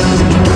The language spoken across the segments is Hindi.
Thank you.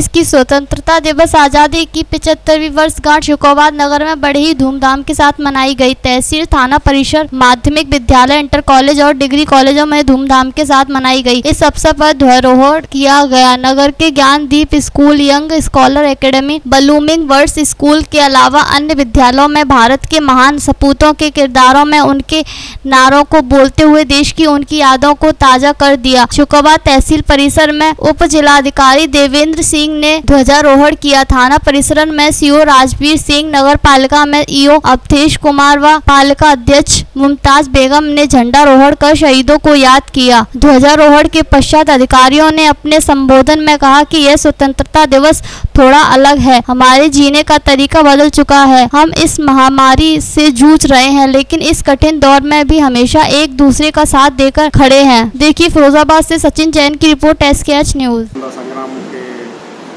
देश की स्वतंत्रता दिवस आज़ादी की पिछहत्तरवीं वर्षगांठ शुकोबाद नगर में बड़े ही धूमधाम के साथ मनाई गई। तहसील, थाना परिसर, माध्यमिक विद्यालय, इंटर कॉलेज और डिग्री कॉलेजों में धूमधाम के साथ मनाई गई। इस अवसर पर ध्वजारोहण किया गया। नगर के Gyandeep school, young scholar academy, blooming words school के अलावा अन्य विद्यालयों में भारत के महान सपूतों के किरदारों में उनके नारों को बोलते हुए देश की उनकी यादों को ताज़ा कर दिया। शुकोबाद तहसील परिसर में उप जिलाधिकारी देवेंद्र सिंह ने ध्वजारोहण किया। थाना परिसर में सीओ राजवीर सिंह, नगर पालिका में ईओ अवधेश कुमार व पालिका अध्यक्ष मुमताज़ बेगम ने झंडारोहण कर शहीदों को याद किया। ध्वजारोहण के पश्चात अधिकारियों ने अपने संबोधन में कहा कि यह स्वतंत्रता दिवस थोड़ा अलग है। हमारे जीने का तरीका बदल चुका है। हम इस महामारी से जूझ रहे हैं, लेकिन इस कठिन दौर में भी हमेशा एक दूसरे का साथ देकर खड़े हैं। देखिए, फिरोजाबाद से सचिन जैन की रिपोर्ट एस न्यूज़ स्वतंत्रता संग्राम के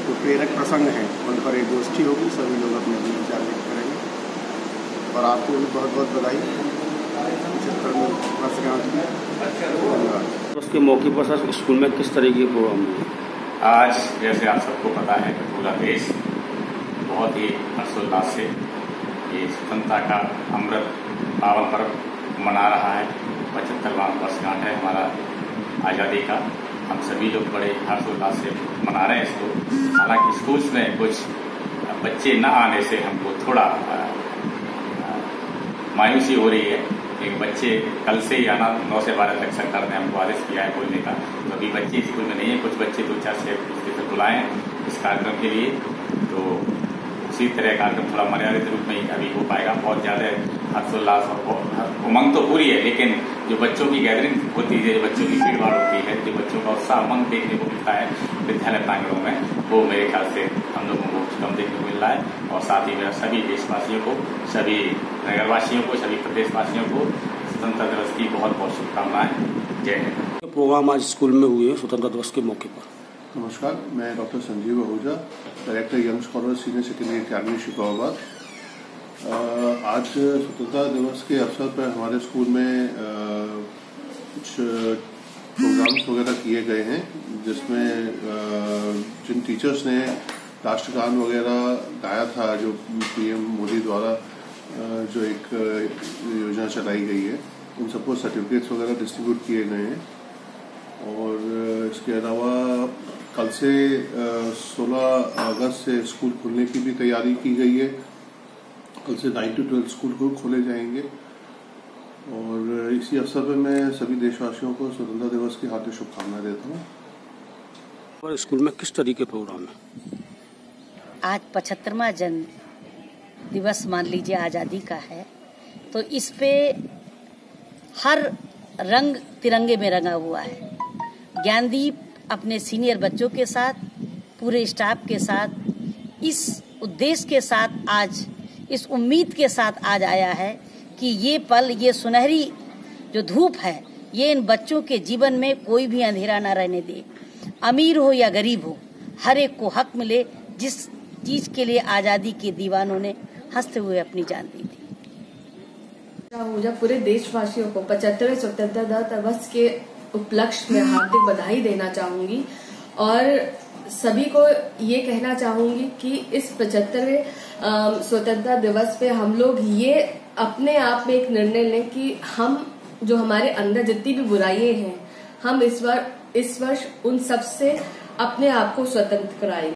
जो प्रेरक प्रसंग हैं। उन पर एक गोष्ठी होगी सभी लोग अपने अपने विचार व्यक्त करेंगे। और आपको भी बहुत बहुत बधाई। पचहत्तर वर्षगांठ की। धन्यवाद। उसके मौके पर सर स्कूल में किस तरीके के प्रोग्राम हुए आज जैसे आप सबको पता है कि पूरा देश बहुत ही हर्षोल्लास से ये स्वतंत्रता का अमृत पावन पर्व मना रहा है। पचहत्तरवा वर्षगांठ है हमारा आज़ादी का। हम सभी लोग बड़े हर्षोल्लास से मना रहे हैं इसको। हालाँकि स्कूल्स में कुछ बच्चे न आने से हमको थोड़ा मायूसी हो रही है लेकिन बच्चे कल से ही आना नौ से बारह तक सरकार ने हमको आदेश किया है बोलने का। तो अभी बच्चे स्कूल में नहीं है, कुछ बच्चे दो चार से बुलाए इस कार्यक्रम के लिए। तो उसी तरह कार्यक्रम थोड़ा मर्यादित रूप में अभी हो पाएगा, बहुत ज़्यादा हर्षोल्लास और उमंग तो पूरी है, लेकिन जो बच्चों की गैदरिंग होती है, जो बच्चों की भीड़ भाड़ होती है, जो बच्चों का उत्साह, उमंग देखने को मिलता है विद्यालय प्रांगणों में, वो मेरे ख्याल से हम लोगों को कम देखने को मिल रहा है। और साथ ही मेरा सभी देशवासियों को, सभी नगरवासियों को, सभी प्रदेशवासियों को स्वतंत्रता दिवस की बहुत बहुत शुभकामनाएँ। जय हिंद। प्रोग्राम आज स्कूल में हुए स्वतंत्रता दिवस के मौके पर। नमस्कार, मैं doctor Sanjeev Ahuja director young scholar senior secondary academy Shikohabad आज स्वतंत्रता दिवस के अवसर पर हमारे स्कूल में कुछ प्रोग्राम्स वगैरह किए गए हैं, जिसमें जिन टीचर्स ने राष्ट्रगान वगैरह गाया था, जो पीएम मोदी द्वारा जो एक योजना चलाई गई है, उन सबको सर्टिफिकेट्स वगैरह डिस्ट्रीब्यूट किए गए हैं। और इसके अलावा कल से 16 अगस्त से स्कूल खुलने की भी तैयारी की गई है। कल से नाइन टू ट्वेल्व स्कूल को खोले जाएँगे। और इसी अवसर पर मैं सभी देशवासियों को स्वतंत्रता दिवस की हार्दिक शुभकामनाएँ देता हूँ। और स्कूल में किस तरीके के प्रोग्राम है? आज पचहत्तरवा जन्म दिवस मान लीजिए आज़ादी का है। तो इस पे हर रंग तिरंगे में रंगा हुआ है। ज्ञानदीप अपने सीनियर बच्चों के साथ, पूरे स्टाफ के साथ, इस उद्देश्य के साथ आज, इस उम्मीद के साथ आज आया है कि ये पल, ये सुनहरी जो धूप है, ये इन बच्चों के जीवन में कोई भी अंधेरा ना रहने दे। अमीर हो या गरीब हो, हर एक को हक मिले, जिस चीज़ के लिए आज़ादी के दीवानों ने हँसते हुए अपनी जान दी थी। पूरे देशवासियों को पचहत्तरवें स्वतंत्रता दिवस के उपलक्ष्य में हार्दिक बधाई देना चाहूँगी और सभी को ये कहना चाहूँगी कि इस पचहत्तरवे स्वतंत्रता दिवस पे हम लोग ये अपने आप में एक निर्णय लें कि हम जो हमारे अंदर जितनी भी बुराइयाँ हैं, हम इस बार इस वर्ष उन सबसे अपने आप को स्वतंत्र कराएँगे